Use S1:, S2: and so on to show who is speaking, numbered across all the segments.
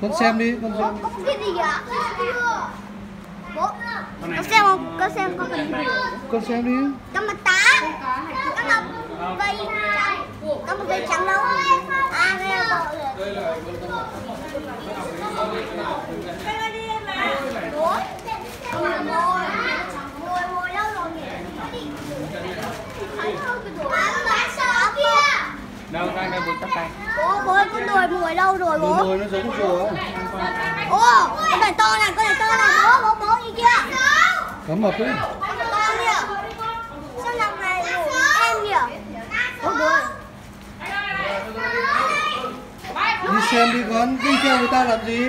S1: Con xem đi con xem
S2: có cái gì ạ? Bố, con xem không? Con xem cái gì?
S1: con xem đi
S2: Con mặt tá, con mặt vây trắng, con mặt vây trắng đâu? À, đây là bộ rồi. Bố,
S3: đâu đang đây buộc tóc tay
S2: Bố, bố con đuổi mùi đâu rồi bố?
S1: đồi nó giống rùa
S2: Ô, con này to này, con này to này, bố, bố, bố, đi kia.
S1: có mập ấy
S2: Con kìa. Sao lần này ngủ em kìa? Bố, bố
S1: đi xem đi con đi theo người ta làm gì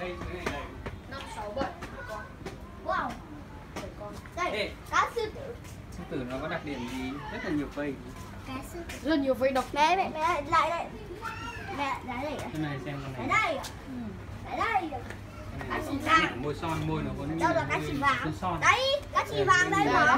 S3: đây đây đây
S4: năm sáu bảy con
S2: Wow.
S4: bảy con
S2: Đây, cá sư tử.
S3: sư tử nó có đặc điểm gì rất là nhiều vây
S2: Cá sư tử.
S4: rất nhiều vây độc
S2: Mẹ, mẹ, mẹ, lại đây. Mẹ, lại đây.
S3: cái này xem con
S2: Lại
S3: này
S2: đây. Lại đây.
S3: cái
S2: Cá
S3: này
S2: xì
S3: nó
S2: vàng.
S3: môi son môi nó có
S2: Đâu là cá xì vàng? Đấy, cá xì vàng đây mà.